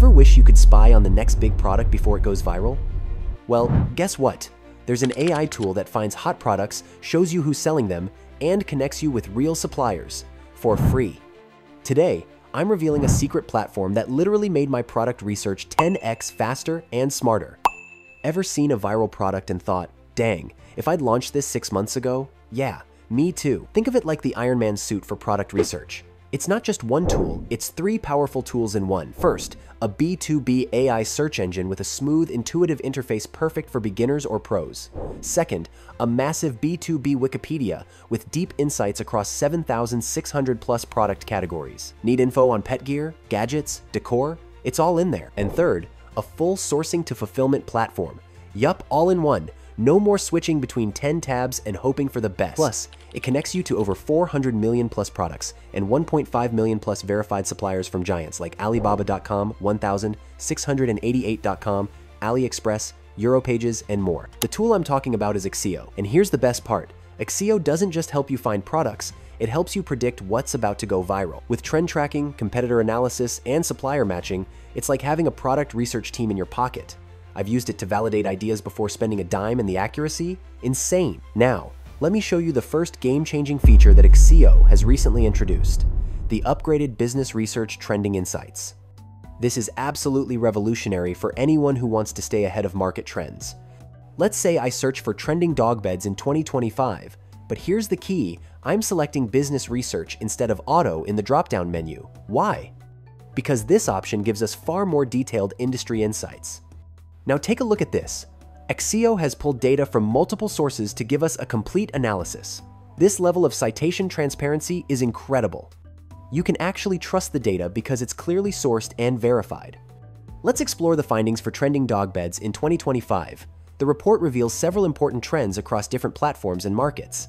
Ever wish you could spy on the next big product before it goes viral? Well, guess what? There's an AI tool that finds hot products, shows you who's selling them, and connects you with real suppliers for free. Today, I'm revealing a secret platform that literally made my product research 10x faster and smarter. Ever seen a viral product and thought, dang, if I'd launched this six months ago? Yeah, me too. Think of it like the Iron Man suit for product research. It's not just one tool, it's three powerful tools in one. First, a B2B AI search engine with a smooth, intuitive interface perfect for beginners or pros. Second, a massive B2B Wikipedia with deep insights across 7,600 plus product categories. Need info on pet gear, gadgets, decor? It's all in there. And third, a full sourcing to fulfillment platform. Yup, all in one. No more switching between 10 tabs and hoping for the best. Plus, it connects you to over 400 million plus products and 1.5 million plus verified suppliers from giants like Alibaba.com, 1688.com, AliExpress, Europages, and more. The tool I'm talking about is Accio, and here's the best part. Accio doesn't just help you find products, it helps you predict what's about to go viral. With trend tracking, competitor analysis, and supplier matching, it's like having a product research team in your pocket. I've used it to validate ideas before spending a dime and the accuracy? Insane. Now, let me show you the first game-changing feature that Accio has recently introduced, the upgraded Business Research Trending Insights. This is absolutely revolutionary for anyone who wants to stay ahead of market trends. Let's say I search for trending dog beds in 2025, but here's the key, I'm selecting Business Research instead of Auto in the drop-down menu. Why? Because this option gives us far more detailed industry insights. Now take a look at this. Accio has pulled data from multiple sources to give us a complete analysis. This level of citation transparency is incredible. You can actually trust the data because it's clearly sourced and verified. Let's explore the findings for trending dog beds in 2025. The report reveals several important trends across different platforms and markets.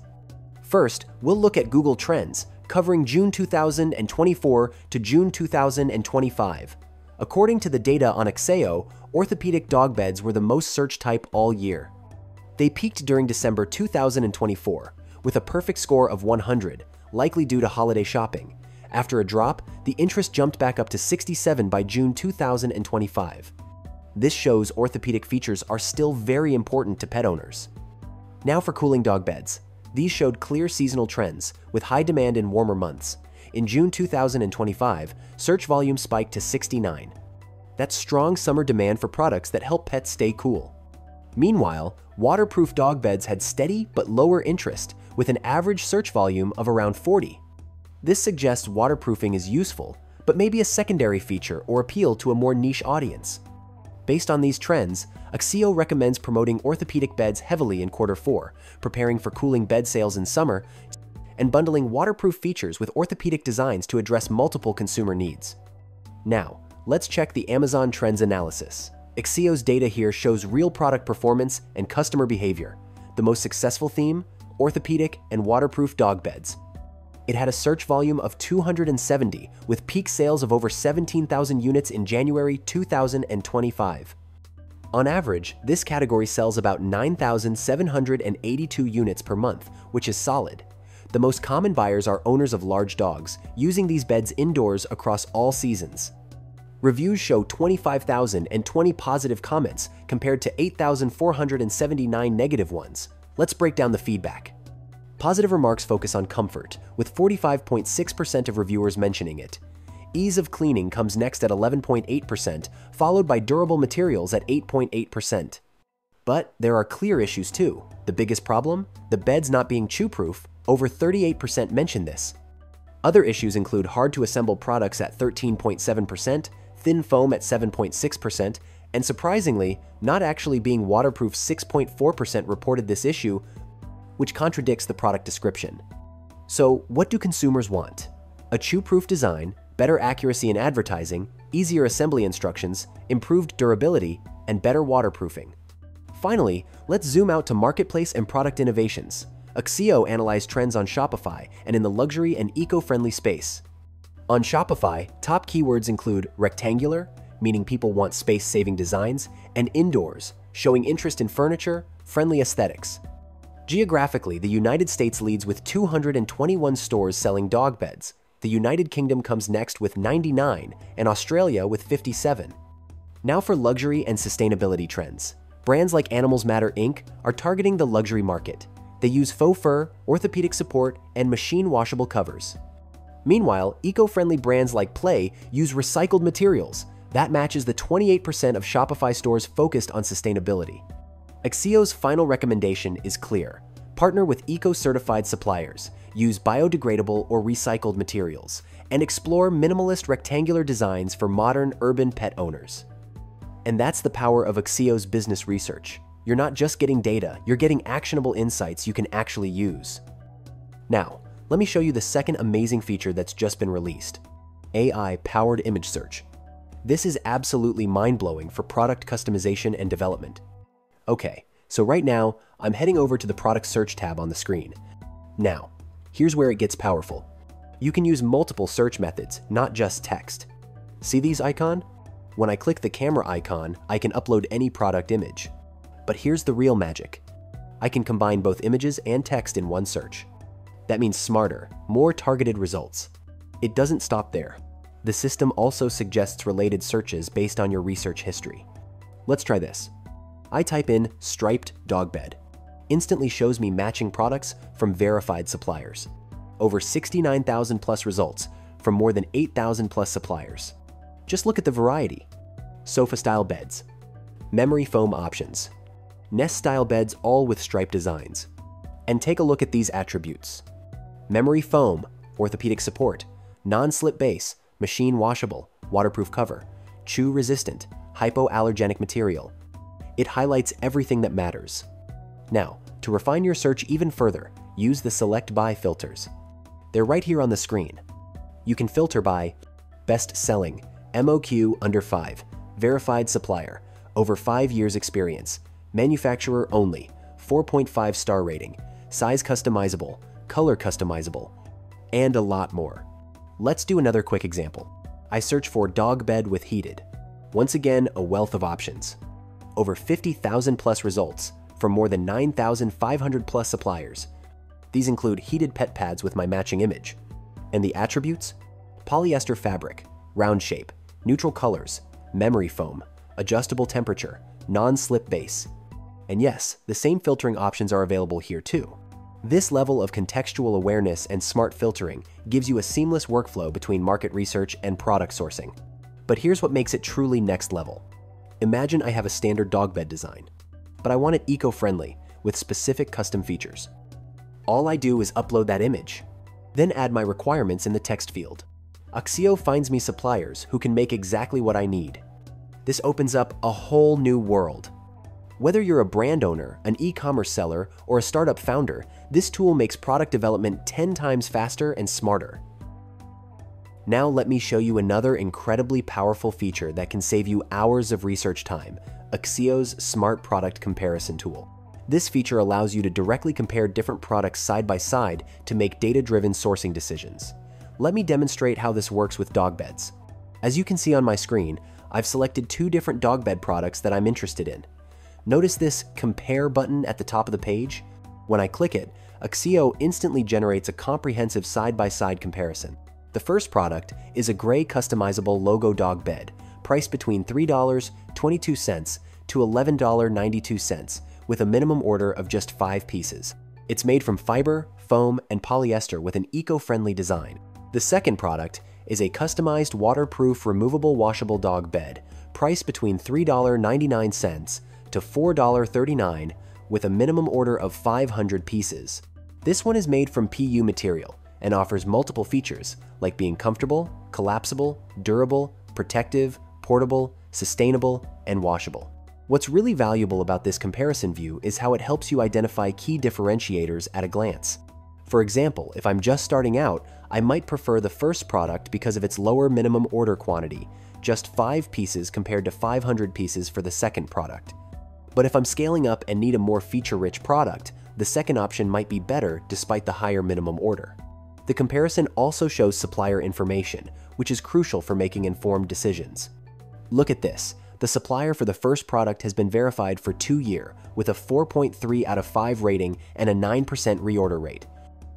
First, we'll look at Google Trends, covering June 2024 to June 2025. According to the data on Accio, orthopedic dog beds were the most searched type all year. They peaked during December 2024, with a perfect score of 100, likely due to holiday shopping. After a drop, the interest jumped back up to 67 by June 2025. This shows orthopedic features are still very important to pet owners. Now for cooling dog beds. These showed clear seasonal trends, with high demand in warmer months. In June 2025, search volume spiked to 69. That's strong summer demand for products that help pets stay cool. Meanwhile, waterproof dog beds had steady but lower interest, with an average search volume of around 40. This suggests waterproofing is useful, but maybe a secondary feature or appeal to a more niche audience. Based on these trends, Accio recommends promoting orthopedic beds heavily in quarter 4, preparing for cooling bed sales in summer and bundling waterproof features with orthopedic designs to address multiple consumer needs. Now, let's check the Amazon Trends analysis. Accio's data here shows real product performance and customer behavior. The most successful theme? Orthopedic and waterproof dog beds. It had a search volume of 270, with peak sales of over 17,000 units in January 2025. On average, this category sells about 9,782 units per month, which is solid. The most common buyers are owners of large dogs, using these beds indoors across all seasons. Reviews show 25,020 positive comments compared to 8,479 negative ones. Let's break down the feedback. Positive remarks focus on comfort, with 45.6% of reviewers mentioning it. Ease of cleaning comes next at 11.8%, followed by durable materials at 8.8%. But there are clear issues too. The biggest problem? The beds not being chew-proof over 38% mention this. Other issues include hard to assemble products at 13.7%, thin foam at 7.6%, and surprisingly, not actually being waterproof 6.4% reported this issue, which contradicts the product description. So, what do consumers want? A chew-proof design, better accuracy in advertising, easier assembly instructions, improved durability, and better waterproofing. Finally, let's zoom out to marketplace and product innovations. Accio analyzed trends on Shopify and in the luxury and eco-friendly space. On Shopify, top keywords include rectangular, meaning people want space-saving designs, and indoors, showing interest in furniture, friendly aesthetics. Geographically, the United States leads with 221 stores selling dog beds. The United Kingdom comes next with 99 and Australia with 57. Now for luxury and sustainability trends. Brands like Animals Matter Inc. are targeting the luxury market. They use faux fur, orthopedic support, and machine washable covers. Meanwhile, eco-friendly brands like Play use recycled materials. That matches the 28% of Shopify stores focused on sustainability. Accio's final recommendation is clear. Partner with eco-certified suppliers, use biodegradable or recycled materials, and explore minimalist rectangular designs for modern urban pet owners. And that's the power of Accio's business research. You're not just getting data, you're getting actionable insights you can actually use. Now, let me show you the second amazing feature that's just been released AI powered image search. This is absolutely mind blowing for product customization and development. Okay, so right now, I'm heading over to the product search tab on the screen. Now, here's where it gets powerful. You can use multiple search methods, not just text. See these icon? When I click the camera icon, I can upload any product image. But here's the real magic. I can combine both images and text in one search. That means smarter, more targeted results. It doesn't stop there. The system also suggests related searches based on your research history. Let's try this. I type in striped dog bed. Instantly shows me matching products from verified suppliers. Over 69,000 plus results from more than 8,000 plus suppliers. Just look at the variety. Sofa-style beds, memory foam options, Nest-style beds all with stripe designs. And take a look at these attributes. Memory foam, orthopedic support, non-slip base, machine washable, waterproof cover, chew resistant, hypoallergenic material. It highlights everything that matters. Now, to refine your search even further, use the Select By filters. They're right here on the screen. You can filter by Best Selling, MOQ under 5, verified supplier, over 5 years experience, manufacturer only, 4.5 star rating, size customizable, color customizable, and a lot more. Let's do another quick example. I search for dog bed with heated. Once again, a wealth of options. Over 50,000 plus results from more than 9,500 plus suppliers. These include heated pet pads with my matching image. And the attributes? Polyester fabric, round shape, neutral colors, memory foam, adjustable temperature, non-slip base. And yes, the same filtering options are available here too. This level of contextual awareness and smart filtering gives you a seamless workflow between market research and product sourcing. But here's what makes it truly next level. Imagine I have a standard dog bed design, but I want it eco-friendly with specific custom features. All I do is upload that image, then add my requirements in the text field. Accio finds me suppliers who can make exactly what I need. This opens up a whole new world. Whether you're a brand owner, an e-commerce seller, or a startup founder, this tool makes product development 10 times faster and smarter. Now let me show you another incredibly powerful feature that can save you hours of research time, Accio's Smart Product Comparison Tool. This feature allows you to directly compare different products side by side to make data-driven sourcing decisions. Let me demonstrate how this works with dog beds. As you can see on my screen, I've selected two different dog bed products that I'm interested in. Notice this Compare button at the top of the page? When I click it, Accio instantly generates a comprehensive side-by-side -side comparison. The first product is a gray customizable logo dog bed, priced between $3.22 to $11.92, with a minimum order of just five pieces. It's made from fiber, foam, and polyester with an eco-friendly design. The second product is a customized waterproof removable washable dog bed, priced between $3.99 to $4.39 with a minimum order of 500 pieces. This one is made from PU material and offers multiple features like being comfortable, collapsible, durable, protective, portable, sustainable, and washable. What's really valuable about this comparison view is how it helps you identify key differentiators at a glance. For example, if I'm just starting out, I might prefer the first product because of its lower minimum order quantity, just 5 pieces compared to 500 pieces for the second product. But if I'm scaling up and need a more feature-rich product, the second option might be better despite the higher minimum order. The comparison also shows supplier information, which is crucial for making informed decisions. Look at this. The supplier for the first product has been verified for two year with a 4.3 out of 5 rating and a 9% reorder rate.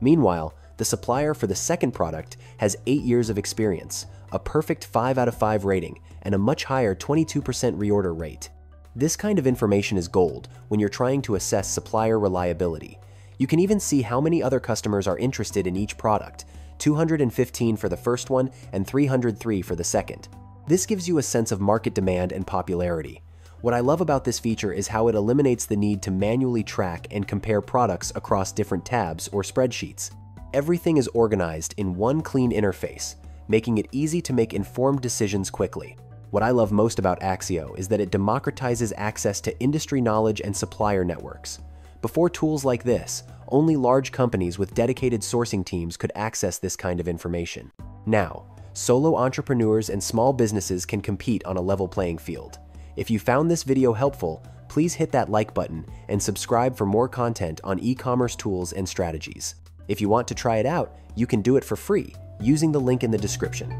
Meanwhile, The supplier for the second product has 8 years of experience, a perfect 5 out of 5 rating, and a much higher 22% reorder rate. This kind of information is gold when you're trying to assess supplier reliability. You can even see how many other customers are interested in each product, 215 for the first one and 303 for the second. This gives you a sense of market demand and popularity. What I love about this feature is how it eliminates the need to manually track and compare products across different tabs or spreadsheets. Everything is organized in one clean interface, making it easy to make informed decisions quickly. What I love most about Accio is that it democratizes access to industry knowledge and supplier networks. Before tools like this, only large companies with dedicated sourcing teams could access this kind of information. Now, solo entrepreneurs and small businesses can compete on a level playing field. If you found this video helpful, please hit that like button and subscribe for more content on e-commerce tools and strategies. If you want to try it out, you can do it for free using the link in the description.